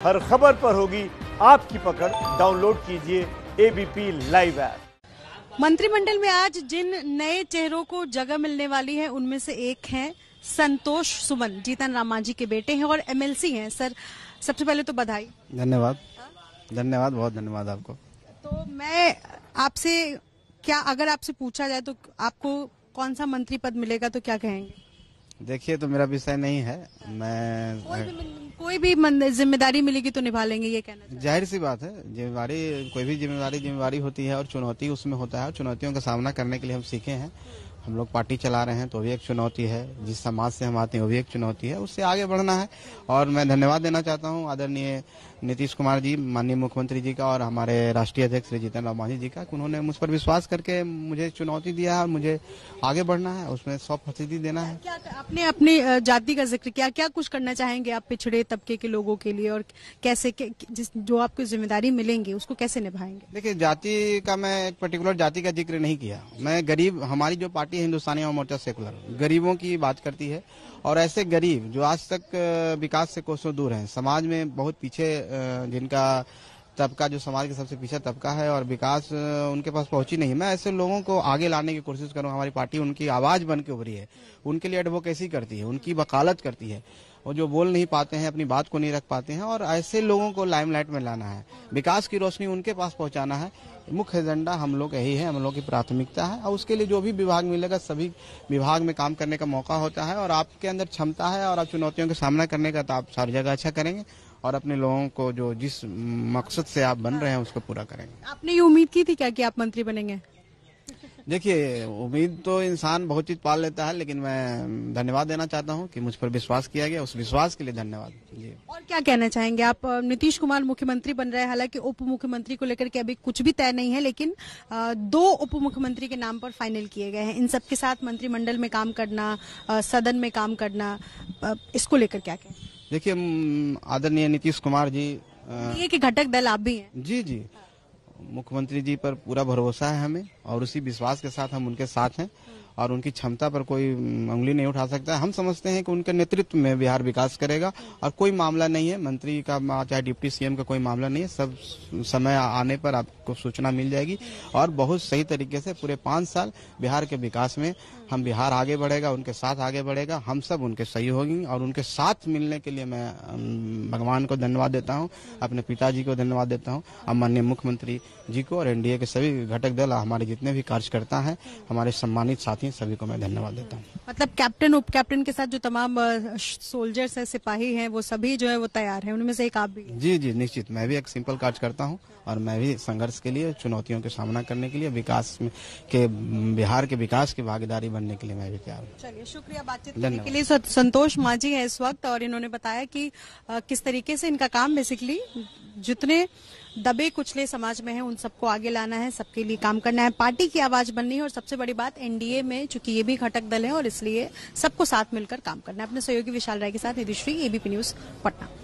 हर खबर पर होगी आपकी पकड़। डाउनलोड कीजिए एबीपी लाइव ऐप मंत्रिमंडल में आज जिन नए चेहरों को जगह मिलने वाली है उनमें से एक है संतोष सुमन। जीतन राम मांझी के बेटे हैं और एमएलसी हैं। सर सबसे पहले तो बधाई। धन्यवाद। धन्यवाद बहुत धन्यवाद आपको। तो मैं आपसे क्या अगर आपसे पूछा जाए तो आपको कौन सा मंत्री पद मिलेगा तो क्या कहेंगे? देखिए तो मेरा विषय नहीं है। मैं कोई भी ज़िम्मेदारी मिलेगी तो निभा लेंगे, ये कहना ज़ाहिर सी बात है, जिम्मेवारी, कोई भी जिम्मेवारी जिम्मेवारी होती है और चुनौती उसमें होता है चुनौतियों का सामना करने के लिए हम सीखे हैं। हम लोग पार्टी चला रहे हैं तो भी एक चुनौती है। जिस समाज से हम आते हैं वो भी एक चुनौती है। उससे आगे बढ़ना है। और मैं धन्यवाद देना चाहता हूँ आदरणीय नीतीश कुमार जी माननीय मुख्यमंत्री जी का और हमारे राष्ट्रीय अध्यक्ष श्री जीतन राम मांझी जी का उन्होंने मुझ पर विश्वास करके मुझे चुनौती दिया है और मुझे आगे बढ़ना है। उसमें सौ फ़ीसदी देना है। क्या आपने अपनी जाति का ज़िक्र किया? क्या कुछ करना चाहेंगे आप पिछड़े तबके के लोगों के लिए और कैसे जिस जो आपको ज़िम्मेदारी मिलेंगी उसको कैसे निभाएँगे? देखिए जाति का मैं एक पर्टिकुलर जाति का ज़िक्र नहीं किया। मैं गरीब हमारी जो पार्टी है हिंदुस्तानी अवाम मोर्चा सेकुलर। गरीबों की बात करती है और ऐसे गरीब जो आज तक विकास से कोसों दूर हैं, समाज में बहुत पीछे जिनका तबका, जो समाज के सबसे पीछे तबका है और विकास उनके पास पहुँची नहीं। मैं ऐसे लोगों को आगे लाने की कोशिश करूँ, हमारी पार्टी उनकी आवाज़ बन के उभरी है। उनके लिए एडवोकेसी करती है, उनकी वकालत करती है। और जो बोल नहीं पाते हैं, अपनी बात को नहीं रख पाते हैं और ऐसे लोगों को लाइमलाइट में लाना है। विकास की रोशनी उनके पास पहुंचाना है। मुख्य एजेंडा हम लोग यही है, हम लोग की प्राथमिकता है। और उसके लिए जो भी विभाग मिलेगा, सभी विभाग में काम करने का मौका होता है और आपके अंदर क्षमता है और आप चुनौतियों का सामना करने का तो आप सारी जगह अच्छा करेंगे और अपने लोगों को जो जिस मकसद से आप बन रहे हैं, उसको पूरा करेंगे। आपने ये उम्मीद की थी क्या कि आप मंत्री बनेंगे? देखिए उम्मीद तो इंसान बहुत चीज़ पाल लेता है लेकिन मैं धन्यवाद देना चाहता हूँ कि मुझ पर विश्वास किया गया। उस विश्वास के लिए धन्यवाद। जी। और क्या कहना चाहेंगे आप? नीतीश कुमार मुख्यमंत्री बन रहे हैं हालाँकि उप मुख्यमंत्री को लेकर के अभी कुछ भी तय नहीं है लेकिन दो उप मुख्यमंत्री के नाम पर फाइनल किए गए हैं। इन सबके साथ मंत्रिमंडल में काम करना सदन में काम करना इसको लेकर क्या कहें? देखिए आदरणीय नीतीश कुमार जी एक घटक दल आप भी हैं। जी जी। मुख्यमंत्री जी पर पूरा भरोसा है हमें और उसी विश्वास के साथ हम उनके साथ हैं। और उनकी क्षमता पर कोई उंगली नहीं उठा सकता। हम समझते हैं कि उनके नेतृत्व में बिहार विकास करेगा और कोई मामला नहीं है। मंत्री का चाहे डिप्टी सीएम का कोई मामला नहीं है। सब समय आने पर आपको सूचना मिल जाएगी। और बहुत सही तरीके से पूरे पाँच साल बिहार के विकास में हम बिहार आगे बढ़ेगा, उनके साथ आगे बढ़ेगा। हम सब उनके सही सहयोगी और उनके साथ मिलने के लिए मैं भगवान को धन्यवाद देता हूँ। अपने पिताजी को धन्यवाद देता हूँ। और माननीय मुख्यमंत्री जी को और एनडीए के सभी घटक दल हमारे जितने भी कार्यकर्ता हैं, हमारे सम्मानित साथी हैं, सभी को मैं धन्यवाद देता हूँ। मतलब कैप्टन उप कैप्टन के साथ जो तमाम सोल्जर्स हैं सिपाही हैं वो सभी जो है वो तैयार हैं उनमें से एक आप भी जी जी निश्चित। मैं भी एक सिंपल कार्य करता हूँ और मैं भी संघर्ष के लिए चुनौतियों के सामना करने के लिए विकास के बिहार के विकास की भागीदारी बनने के लिए मैं भी तैयार हूँ। चलिए शुक्रिया बातचीत करने के लिए। संतोष मांझी है इस वक्त और इन्होंने बताया कि किस तरीके से इनका काम बेसिकली जितने दबे कुचले समाज में है, उन सबको आगे लाना है, सबके लिए काम करना है। पार्टी की आवाज़ बननी है और सबसे बड़ी बात, एनडीए में चूँकि ये भी घटक दल है और इसलिए सबको साथ मिलकर काम करना है। अपने सहयोगी विशाल राय के साथ निधिश्री एबीपी न्यूज़, पटना।